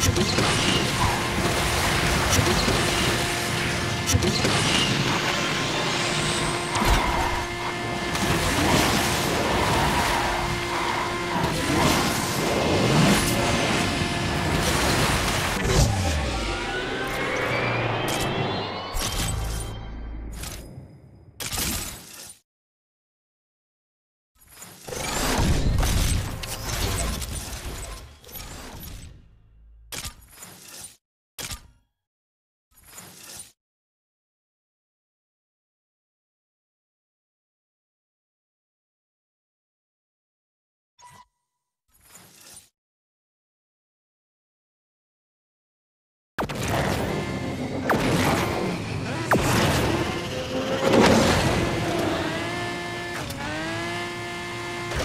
Shoot! Shoot!